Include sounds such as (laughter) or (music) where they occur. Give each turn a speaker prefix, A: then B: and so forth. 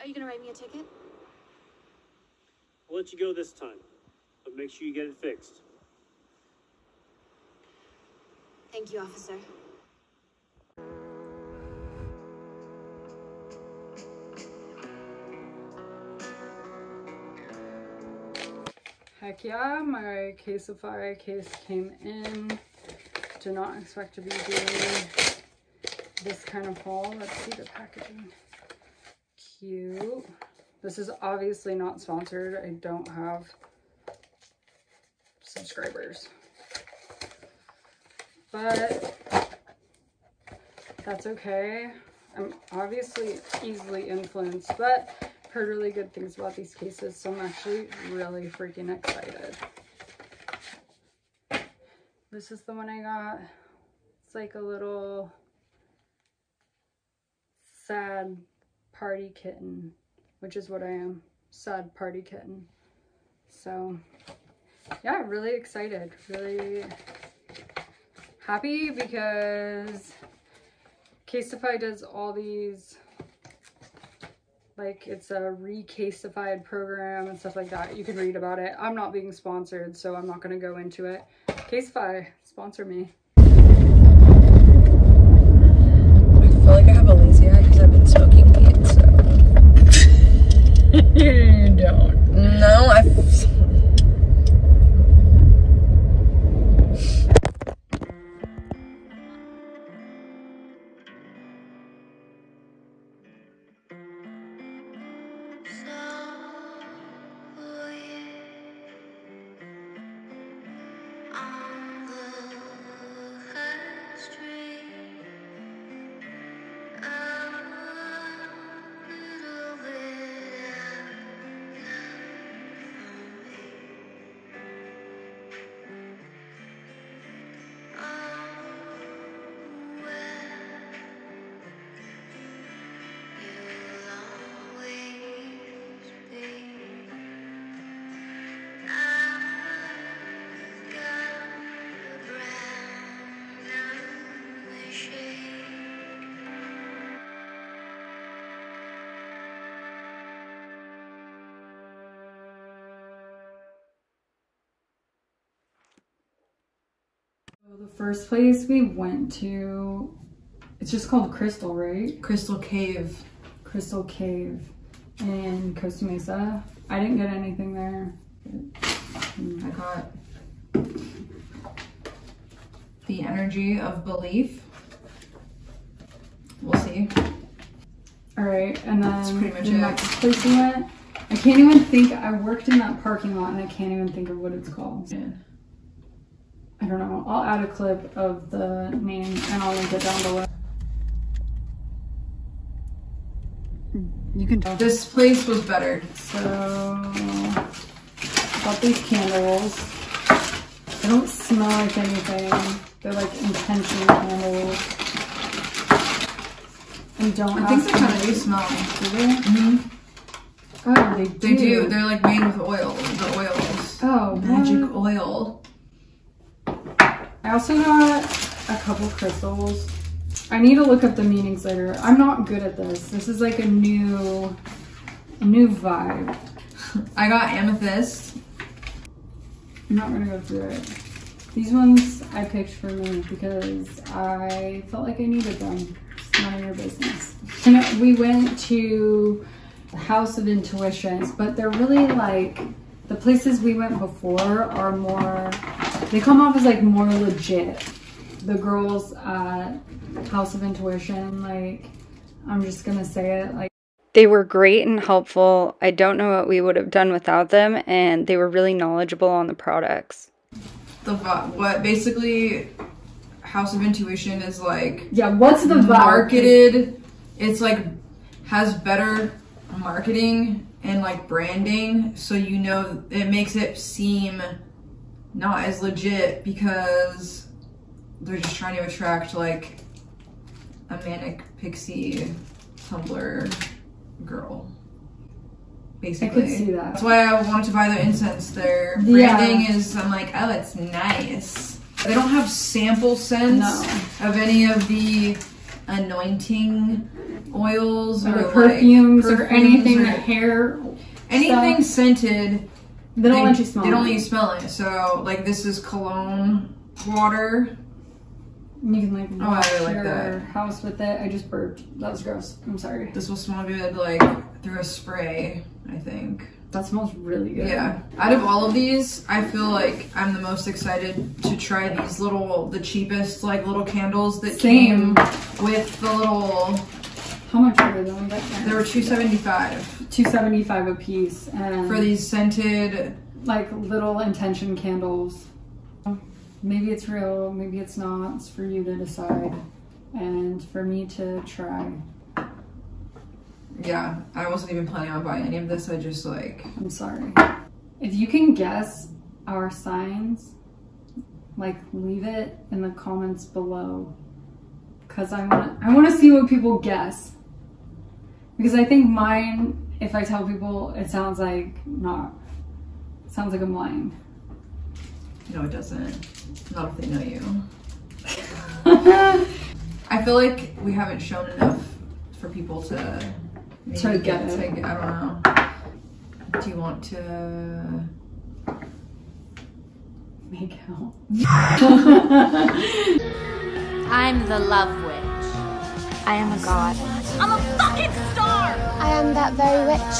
A: Are you gonna write me a ticket?
B: I'll let you go this time, but make sure you get it fixed.
A: Thank you, officer.
C: Heck yeah, my Casetify case came in. Did not expect to be doing this kind of haul. Let's see the packaging. Cute. This is obviously not sponsored. I don't have subscribers. But that's okay. I'm obviously easily influenced, but heard really good things about these cases, so I'm actually really freaking excited. This is the one I got. It's like a little sad party kitten, which is what I am. Sad party kitten. So, yeah, really excited. Really happy because Casetify does all these like it's a Re/CASETiFY program and stuff like that. You can read about it. I'm not being sponsored, so I'm not going to go into it. Casetify, sponsor me. The first place we went to, it's just called Crystal, right?
D: Crystal Cave.
C: Crystal Cave in Costa Mesa. I didn't get anything there.
D: I got the energy of belief. We'll see.
C: All right, and then
D: That's pretty much
C: the
D: it.
C: next place we went, I can't even think, I worked in that parking lot and I can't even think of what it's called.
D: Yeah.
C: I don't know. I'll add a clip of the name and I'll link it down below. You can tell.
D: This place was better.
C: So, got these candles. They don't smell like anything. They're like intention candles. And don't
D: I think
C: ask
D: they kind of
C: me-
D: do smell.
C: Do they?
D: Mm-hmm.
C: Oh, they do.
D: They do. They're like made with oil. The oils.
C: oh,
D: Magic
C: what?
D: oil.
C: I also got a couple crystals. I need to look up the meanings later. I'm not good at this. This is like a new, new vibe.
D: I got amethyst.
C: I'm not gonna go through it. These ones I picked for me because I felt like I needed them. It's none of your business. And we went to the House of Intuitions, but they're really like the places we went before are more. They come off as like more legit. The girls at House of Intuition, like I'm just gonna say it, like.
E: They were great and helpful. I don't know what we would have done without them, and they were really knowledgeable on the products.
D: The what basically House of Intuition is like
C: Yeah, what's the vibe?
D: marketed. It's like has better marketing and like branding, so you know it makes it seem not as legit because they're just trying to attract like a manic pixie Tumblr girl. Basically.
C: I could see that.
D: that's why I wanted to buy their incense. Their
C: Yeah.
D: branding is, I'm like, oh, it's nice. They don't have sample scents
C: No.
D: of any of the anointing oils
C: or,
D: or, like,
C: perfumes, or anything
D: or
C: that hair
D: anything
C: stuff.
D: scented.
C: They don't let you smell.
D: They don't
C: it.
D: let you smell it. So like this is cologne water.
C: You can like
D: Oh, I
C: wash
D: really like
C: your
D: that.
C: house with it. I just burped. That was gross. I'm sorry.
D: This will smell good like through a spray. I think.
C: That smells really good.
D: Yeah. Out of all of these, I feel like I'm the most excited to try these little, the cheapest like little candles that
C: Same.
D: came with the little.
C: How much were they?
D: They were two seventy five
C: two seventy five a piece, and
D: for these scented.
C: like little intention candles. Maybe it's real. Maybe it's not. It's for you to decide, and for me to try.
D: Yeah, I wasn't even planning on buying any of this. I just like
C: I'm sorry. If you can guess our signs, like leave it in the comments below. Cause I want I want to see what people guess. Because I think mine, if I tell people, it sounds like not. Sounds like I'm lying.
D: no, it doesn't. Not if they know you. (laughs) I feel like we haven't shown enough for people to
C: To get it.
D: To get, I don't know. Do you want to?
C: Make out. (laughs)
F: I'm the love witch.
E: I am a god.
A: That very witch.